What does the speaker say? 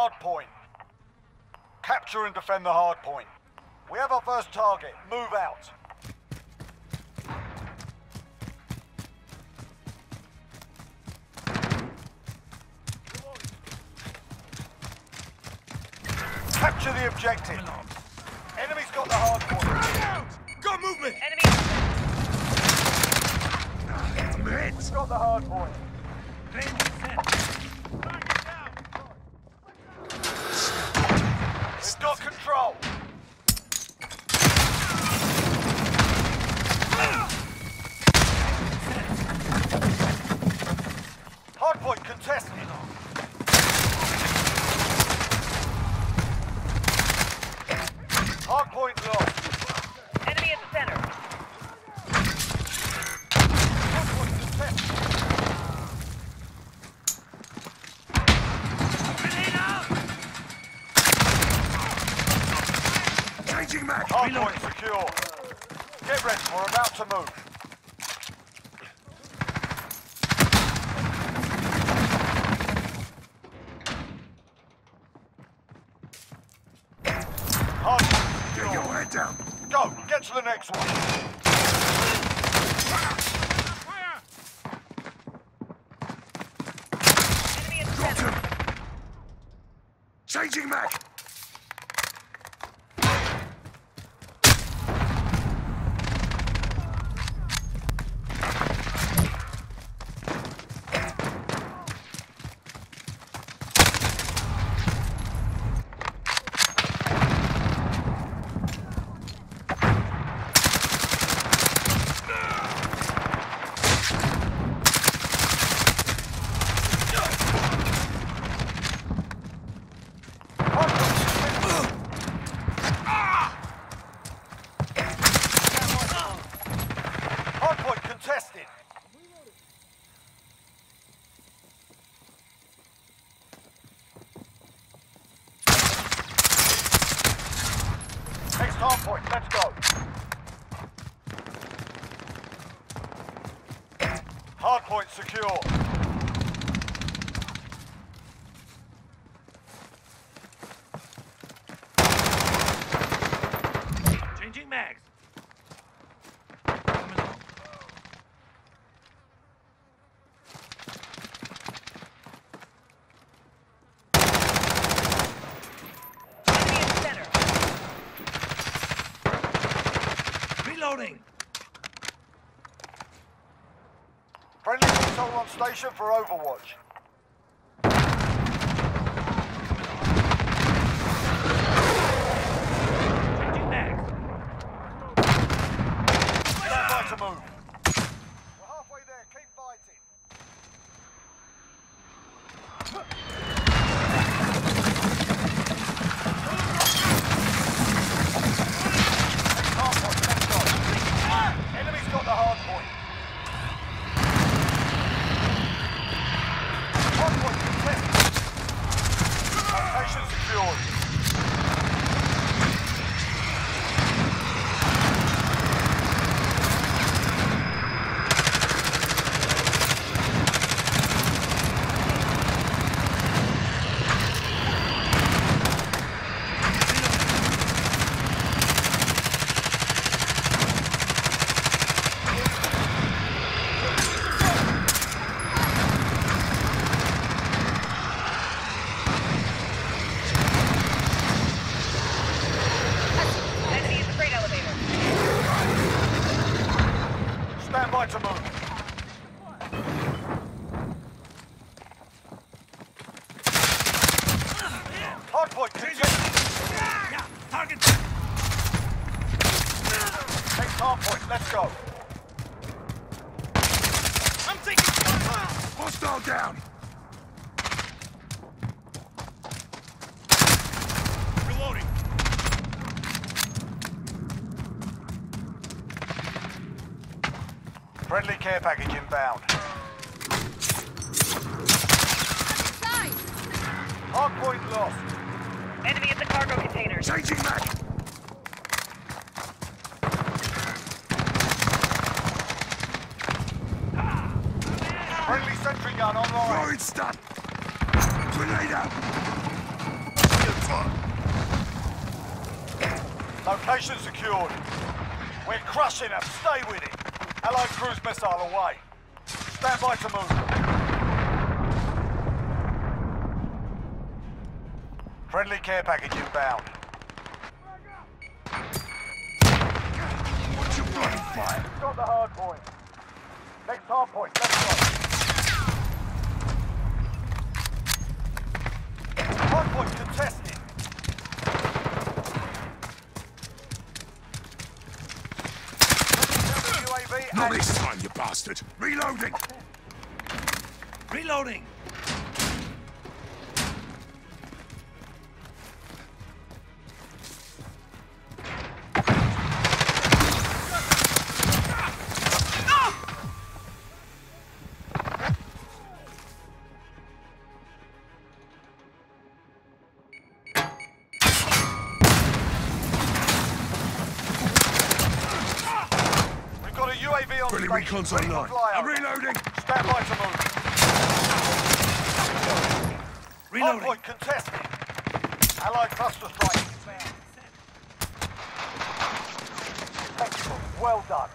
Hard point. Capture and defend the hard point. We have our first target. Move out. Capture the objective. Enemy's got the hard point. Got movement! Enemy We've got the hard point. We've got control. Hardpoint contested. Hardpoint lost. enemy at the center. Hardpoint contested. Changing mag! Hardpoint secure. Get ready, we're about to move. Hardpoint Get your head down! Go, get to the next one. Enemy at Got him! Changing mag! Hardpoint contested. Next hardpoint, let's go. Hardpoint secure. Changing mags. Reloading. Friendly control on station for Overwatch. Changing mags. Stand by to move. We're halfway there, keep fighting. Hardpoint, let's go. Enemy's got the hard point. Hardpoint contested. Location secured. Enemy at the freight elevator. Stand by to move. Hardpoint. Yeah, target. Next hardpoint, let's go. I'm taking fire. Hostile down! Reloading. Friendly care package inbound. Hardpoint lost. Enemy at the cargo containers. Changing mag! Friendly sentry gun online. Throwing stun! Grenade out! Location secured. We're crushing them. Stay with it. Allied cruise missile away. Stand by to move. Friendly care package inbound. Watch your bloody fire! Got the hard point. Next hard point. Let's. Hard point contested. UAV Not this time, you bastard! Reloading! Reloading. UAV on Friendly station. recon's Ready online. flyover. I'm reloading! Stand by to move. Reloading. point contested. Allied cluster strike. Tactical. Well done.